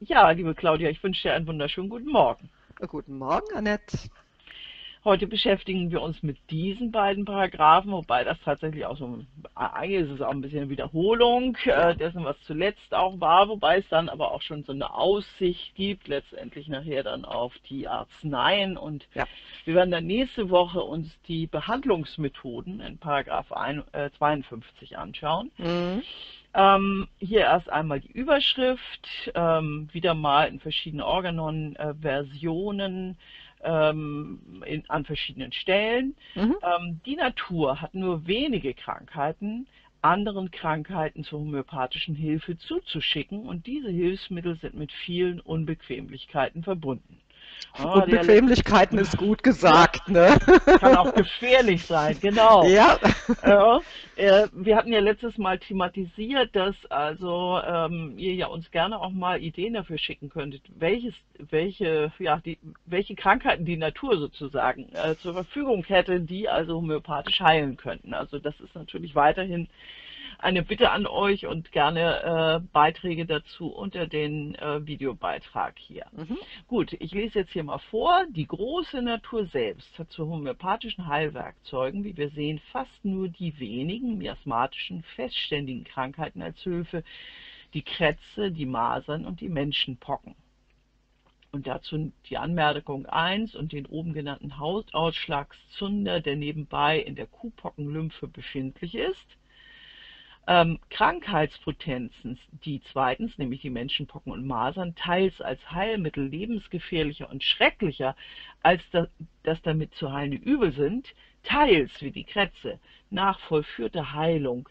Ja, liebe Claudia, ich wünsche dir einen wunderschönen guten Morgen. Guten Morgen, Annette. Heute beschäftigen wir uns mit diesen beiden Paragraphen, wobei das tatsächlich auch so, eigentlich ist es auch ein bisschen eine Wiederholung äh, dessen, was zuletzt auch war, wobei es dann aber auch schon so eine Aussicht gibt, letztendlich nachher dann auf die Arzneien und ja. wir werden dann nächste Woche uns die Behandlungsmethoden in Paragraph 52 anschauen. Mhm. Ähm, hier erst einmal die Überschrift, ähm, wieder mal in verschiedenen Organon-Versionen ähm, an verschiedenen Stellen. Mhm. Ähm, die Natur hat nur wenige Krankheiten anderen Krankheiten zur homöopathischen Hilfe zuzuschicken und diese Hilfsmittel sind mit vielen Unbequemlichkeiten verbunden. Oh, und Bequemlichkeiten ist gut gesagt, ne? Kann auch gefährlich sein, genau. Ja. Äh, wir hatten ja letztes Mal thematisiert, dass also ähm, ihr ja uns gerne auch mal Ideen dafür schicken könntet, welches, welche, ja, die, welche Krankheiten die Natur sozusagen äh, zur Verfügung hätte, die also homöopathisch heilen könnten. Also das ist natürlich weiterhin eine Bitte an euch und gerne äh, Beiträge dazu unter den äh, Videobeitrag hier. Mhm. Gut, ich lese jetzt hier mal vor. Die große Natur selbst hat zu homöopathischen Heilwerkzeugen, wie wir sehen, fast nur die wenigen miasmatischen, festständigen Krankheiten als Hilfe, die Krätze, die Masern und die Menschenpocken. Und dazu die Anmerkung 1 und den oben genannten Hautausschlagszunder, der nebenbei in der Kuhpockenlymphe befindlich ist ähm, Krankheitspotenzen, die zweitens, nämlich die Menschenpocken und Masern, teils als Heilmittel lebensgefährlicher und schrecklicher als das, das damit zu heilende Übel sind, teils wie die Krätze nach vollführter Heilung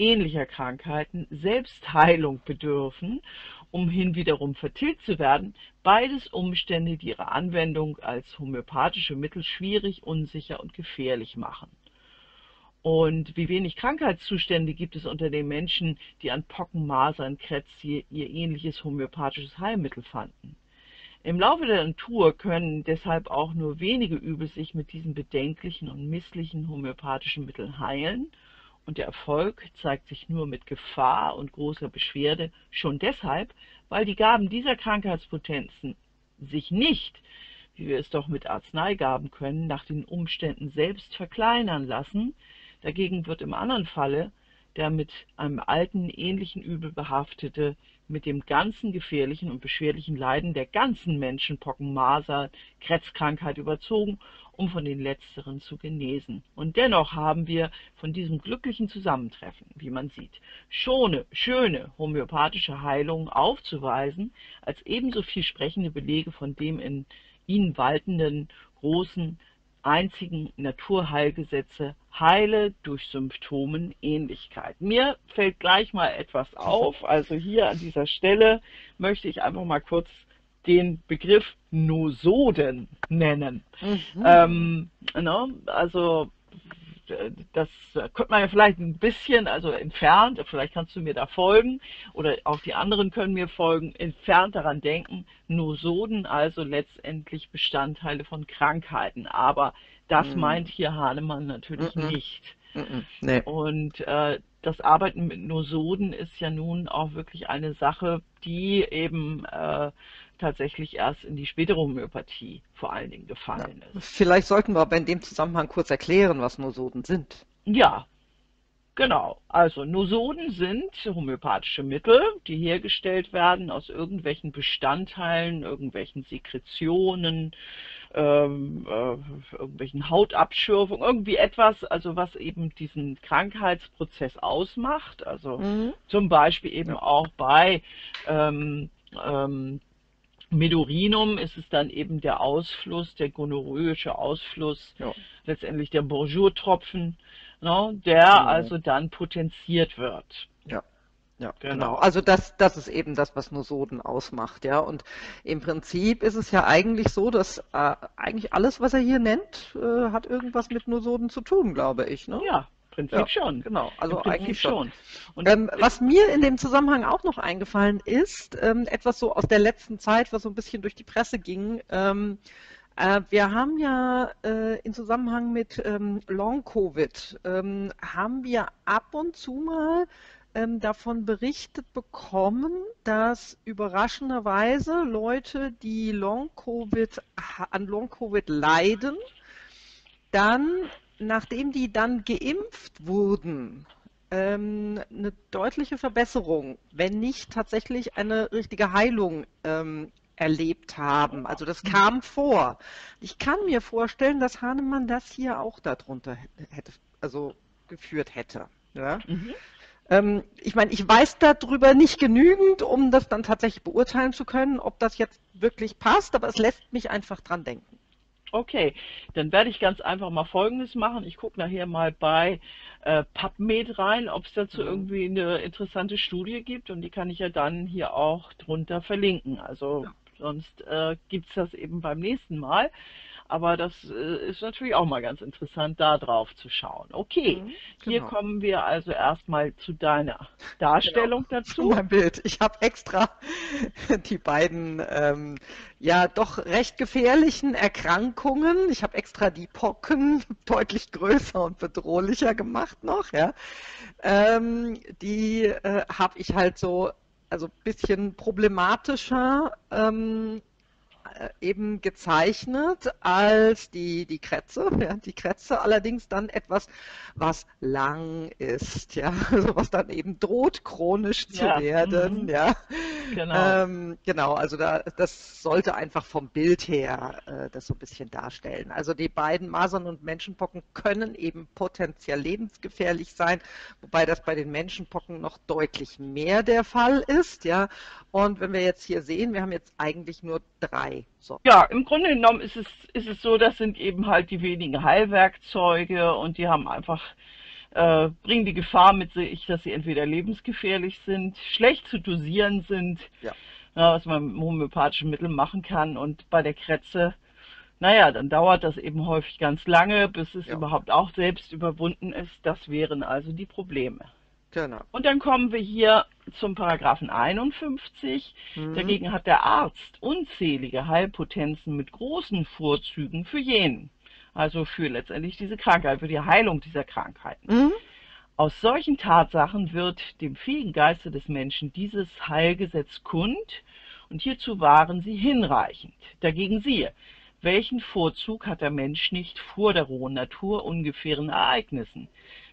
ähnlicher Krankheiten Selbstheilung bedürfen, um hin wiederum vertilgt zu werden, beides Umstände, die ihre Anwendung als homöopathische Mittel schwierig, unsicher und gefährlich machen. Und wie wenig Krankheitszustände gibt es unter den Menschen, die an Pocken, Masern, Krebs ihr ähnliches homöopathisches Heilmittel fanden. Im Laufe der Natur können deshalb auch nur wenige Übel sich mit diesen bedenklichen und misslichen homöopathischen Mitteln heilen und der Erfolg zeigt sich nur mit Gefahr und großer Beschwerde, schon deshalb, weil die Gaben dieser Krankheitspotenzen sich nicht, wie wir es doch mit Arzneigaben können, nach den Umständen selbst verkleinern lassen, Dagegen wird im anderen Falle der mit einem alten ähnlichen Übel behaftete mit dem ganzen gefährlichen und beschwerlichen Leiden der ganzen Menschenpocken, Masern, Krebskrankheit überzogen, um von den letzteren zu genesen. Und dennoch haben wir von diesem glücklichen Zusammentreffen, wie man sieht, schone, schöne homöopathische Heilungen aufzuweisen, als ebenso viel sprechende Belege von dem in ihnen waltenden großen einzigen Naturheilgesetze heile durch Symptomen Ähnlichkeit. Mir fällt gleich mal etwas auf. Also hier an dieser Stelle möchte ich einfach mal kurz den Begriff Nosoden nennen. Mhm. Ähm, ne? Also das könnte man ja vielleicht ein bisschen, also entfernt, vielleicht kannst du mir da folgen oder auch die anderen können mir folgen, entfernt daran denken, Nosoden, also letztendlich Bestandteile von Krankheiten. Aber das mhm. meint hier Hahnemann natürlich mhm. nicht. Mhm. Nee. Und äh, das Arbeiten mit Nosoden ist ja nun auch wirklich eine Sache, die eben äh, tatsächlich erst in die spätere Homöopathie vor allen Dingen gefallen ja. ist. Vielleicht sollten wir aber in dem Zusammenhang kurz erklären, was Nosoden sind. Ja, genau. Also Nosoden sind homöopathische Mittel, die hergestellt werden aus irgendwelchen Bestandteilen, irgendwelchen Sekretionen, ähm, äh, irgendwelchen Hautabschürfungen, irgendwie etwas, also was eben diesen Krankheitsprozess ausmacht. Also mhm. zum Beispiel eben auch bei ähm, ähm, Medurinum ist es dann eben der Ausfluss, der gonorrhoische Ausfluss, ja. letztendlich der Bonjour-Tropfen, ne, der ja. also dann potenziert wird. Ja. Ja, genau. genau. Also das, das ist eben das, was Nosoden ausmacht, ja. Und im Prinzip ist es ja eigentlich so, dass äh, eigentlich alles, was er hier nennt, äh, hat irgendwas mit Nosoden zu tun, glaube ich. Ne? Ja, Prinzip ja, schon. Genau, also Im eigentlich schon. schon. Ähm, was mir in dem Zusammenhang auch noch eingefallen ist, ähm, etwas so aus der letzten Zeit, was so ein bisschen durch die Presse ging. Ähm, äh, wir haben ja äh, in Zusammenhang mit ähm, Long-Covid, ähm, haben wir ab und zu mal ähm, davon berichtet bekommen, dass überraschenderweise Leute, die Long -COVID, an Long-Covid leiden, dann, nachdem die dann geimpft wurden, ähm, eine deutliche Verbesserung, wenn nicht tatsächlich eine richtige Heilung ähm, erlebt haben. Also das kam vor. Ich kann mir vorstellen, dass Hahnemann das hier auch darunter hätte, also geführt hätte. Ja? Mhm. Ähm, ich meine, ich weiß darüber nicht genügend, um das dann tatsächlich beurteilen zu können, ob das jetzt wirklich passt, aber es lässt mich einfach dran denken. Okay, dann werde ich ganz einfach mal Folgendes machen. Ich gucke nachher mal bei äh, PubMed rein, ob es dazu mhm. irgendwie eine interessante Studie gibt und die kann ich ja dann hier auch drunter verlinken. Also ja. Sonst äh, gibt es das eben beim nächsten Mal. Aber das äh, ist natürlich auch mal ganz interessant, da drauf zu schauen. Okay, mhm, genau. hier kommen wir also erstmal zu deiner Darstellung genau. dazu. Mein Bild. Ich habe extra die beiden ähm, ja doch recht gefährlichen Erkrankungen. Ich habe extra die Pocken deutlich größer und bedrohlicher gemacht noch. Ja, ähm, die äh, habe ich halt so also ein bisschen problematischer ähm, äh, eben gezeichnet als die, die Kretze. Ja, die Kretze allerdings dann etwas, was lang ist, ja, also was dann eben droht, chronisch zu ja. werden. Mhm. Ja. Genau. Ähm, genau, also da, das sollte einfach vom Bild her äh, das so ein bisschen darstellen. Also die beiden Masern und Menschenpocken können eben potenziell lebensgefährlich sein, wobei das bei den Menschenpocken noch deutlich mehr der Fall ist. Ja. Und wenn wir jetzt hier sehen, wir haben jetzt eigentlich nur drei so. Ja, im Grunde genommen ist es, ist es so, das sind eben halt die wenigen Heilwerkzeuge und die haben einfach, äh, bringen die Gefahr mit sich, dass sie entweder lebensgefährlich sind, schlecht zu dosieren sind, ja. Ja, was man mit homöopathischen Mitteln machen kann. Und bei der Kretze, naja, dann dauert das eben häufig ganz lange, bis es ja. überhaupt auch selbst überwunden ist. Das wären also die Probleme. Genau. Und dann kommen wir hier zum Paragraphen 51. Mhm. Dagegen hat der Arzt unzählige Heilpotenzen mit großen Vorzügen für jenen. Also für letztendlich diese Krankheit, für die Heilung dieser Krankheiten. Mhm. Aus solchen Tatsachen wird dem fähigen Geiste des Menschen dieses Heilgesetz kund und hierzu waren sie hinreichend. Dagegen siehe, welchen Vorzug hat der Mensch nicht vor der rohen Natur ungefähren Ereignissen?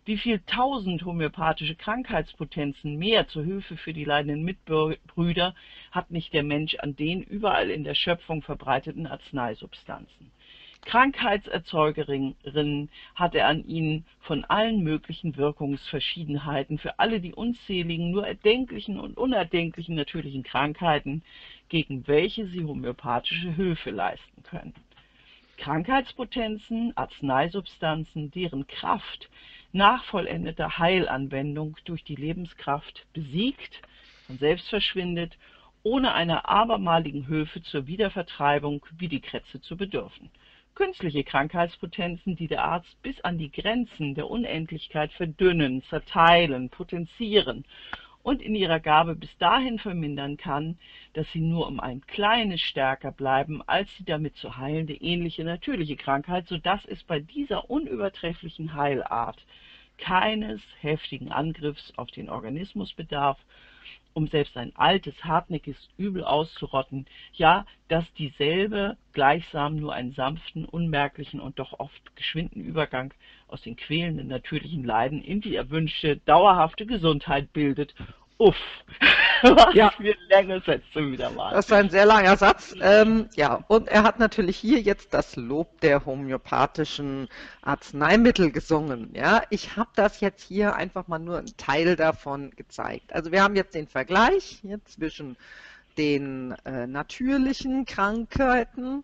wie viel tausend homöopathische Krankheitspotenzen mehr zur Hilfe für die leidenden Mitbrüder hat nicht der Mensch an den überall in der Schöpfung verbreiteten Arzneisubstanzen. Krankheitserzeugerinnen hat er an ihnen von allen möglichen Wirkungsverschiedenheiten für alle die unzähligen, nur erdenklichen und unerdenklichen natürlichen Krankheiten, gegen welche sie homöopathische Hilfe leisten können. Krankheitspotenzen, Arzneisubstanzen, deren Kraft nach vollendeter Heilanwendung durch die Lebenskraft besiegt und selbst verschwindet, ohne einer abermaligen Hilfe zur Wiedervertreibung wie die Krätze zu bedürfen. Künstliche Krankheitspotenzen, die der Arzt bis an die Grenzen der Unendlichkeit verdünnen, zerteilen, potenzieren und in ihrer Gabe bis dahin vermindern kann, dass sie nur um ein kleines stärker bleiben als die damit zu heilende ähnliche natürliche Krankheit, so dass es bei dieser unübertrefflichen Heilart keines heftigen Angriffs auf den Organismus bedarf, um selbst ein altes, hartnäckiges Übel auszurotten, ja, dass dieselbe gleichsam nur einen sanften, unmerklichen und doch oft geschwinden Übergang aus den quälenden natürlichen Leiden in die erwünschte, dauerhafte Gesundheit bildet. Uff, ja. für lange Sätze wieder mal. Das ist ein sehr langer Satz. Ähm, ja, und er hat natürlich hier jetzt das Lob der homöopathischen Arzneimittel gesungen. Ja, ich habe das jetzt hier einfach mal nur einen Teil davon gezeigt. Also wir haben jetzt den Vergleich hier zwischen den äh, natürlichen Krankheiten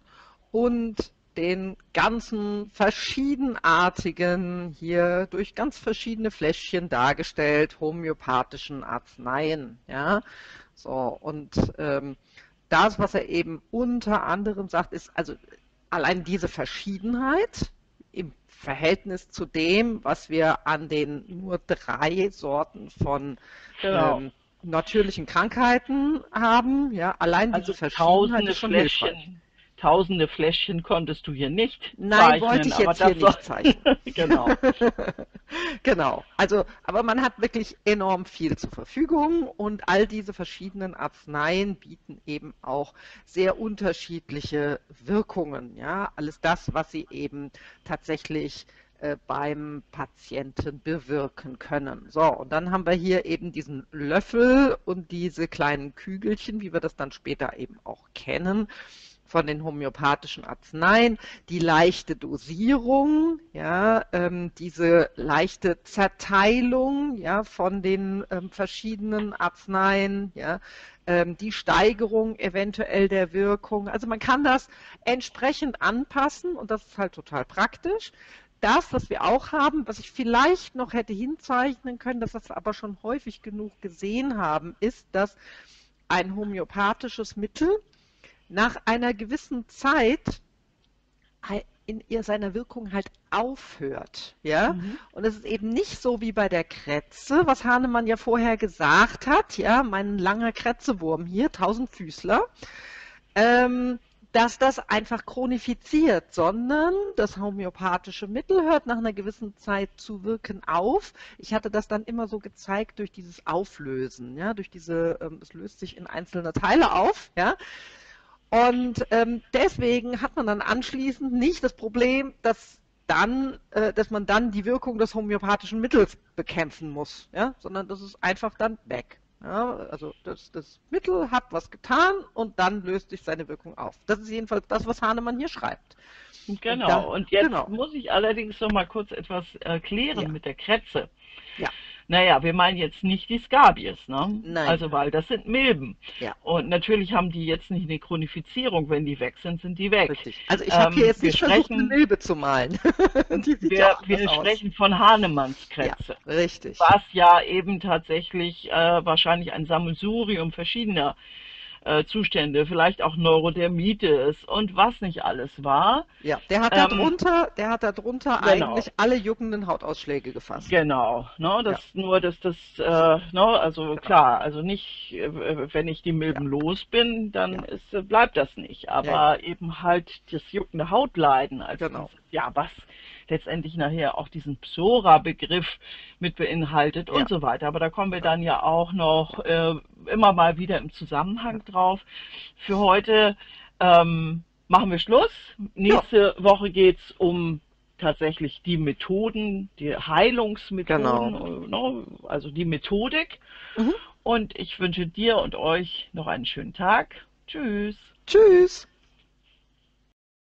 und den ganzen verschiedenartigen, hier durch ganz verschiedene Fläschchen dargestellt, homöopathischen Arzneien. Ja? So, und ähm, das, was er eben unter anderem sagt, ist also allein diese Verschiedenheit im Verhältnis zu dem, was wir an den nur drei Sorten von genau. ähm, natürlichen Krankheiten haben, ja, allein also diese Verschiedenheit ist schon Fläschchen. hilfreich tausende Fläschchen konntest du hier nicht Nein, zeichnen. Nein, wollte ich jetzt hier nicht zeichnen. genau. genau. Also, aber man hat wirklich enorm viel zur Verfügung und all diese verschiedenen Arzneien bieten eben auch sehr unterschiedliche Wirkungen. Ja, alles das, was sie eben tatsächlich äh, beim Patienten bewirken können. So, und dann haben wir hier eben diesen Löffel und diese kleinen Kügelchen, wie wir das dann später eben auch kennen von den homöopathischen Arzneien, die leichte Dosierung, ja, ähm, diese leichte Zerteilung ja, von den ähm, verschiedenen Arzneien, ja, ähm, die Steigerung eventuell der Wirkung. Also man kann das entsprechend anpassen und das ist halt total praktisch. Das, was wir auch haben, was ich vielleicht noch hätte hinzeichnen können, das wir aber schon häufig genug gesehen haben, ist, dass ein homöopathisches Mittel nach einer gewissen Zeit in ihr seiner Wirkung halt aufhört. Ja? Mhm. Und es ist eben nicht so wie bei der Kretze, was Hahnemann ja vorher gesagt hat, ja, mein langer Kretzewurm hier, Tausendfüßler, ähm, dass das einfach chronifiziert, sondern das homöopathische Mittel hört nach einer gewissen Zeit zu wirken auf. Ich hatte das dann immer so gezeigt durch dieses Auflösen, ja, durch diese, ähm, es löst sich in einzelne Teile auf, ja. Und ähm, deswegen hat man dann anschließend nicht das Problem, dass dann, äh, dass man dann die Wirkung des homöopathischen Mittels bekämpfen muss, ja, sondern das ist einfach dann weg. Ja, also das, das Mittel hat was getan und dann löst sich seine Wirkung auf. Das ist jedenfalls das, was Hahnemann hier schreibt. Genau, und, dann, und jetzt genau. muss ich allerdings noch mal kurz etwas erklären ja. mit der Kretze. Ja. Naja, wir meinen jetzt nicht die Scabies, ne? Nein. Also, weil das sind Milben. Ja. Und natürlich haben die jetzt nicht eine Chronifizierung. Wenn die weg sind, sind die weg. Richtig. Also, ich habe hier jetzt nicht versucht, eine Milbe zu malen. wir, wir sprechen von Hahnemannskrebse. Ja, richtig. Was ja eben tatsächlich äh, wahrscheinlich ein Sammelsurium verschiedener äh, Zustände, vielleicht auch Neurodermitis und was nicht alles war. Ja, der hat ähm, darunter, der hat darunter genau. eigentlich alle juckenden Hautausschläge gefasst. Genau, ne, das ja. nur, dass das, äh, ne, also genau. klar, also nicht, äh, wenn ich die Milben ja. los bin, dann ja. ist, äh, bleibt das nicht, aber eben halt das juckende Hautleiden, also genau. ja, was letztendlich nachher auch diesen Psora-Begriff mit beinhaltet ja. und so weiter. Aber da kommen wir dann ja auch noch äh, immer mal wieder im Zusammenhang drauf. Für heute ähm, machen wir Schluss. Nächste ja. Woche geht's um tatsächlich die Methoden, die Heilungsmethoden, genau. Ne, also die Methodik. Mhm. Und ich wünsche dir und euch noch einen schönen Tag. Tschüss. Tschüss.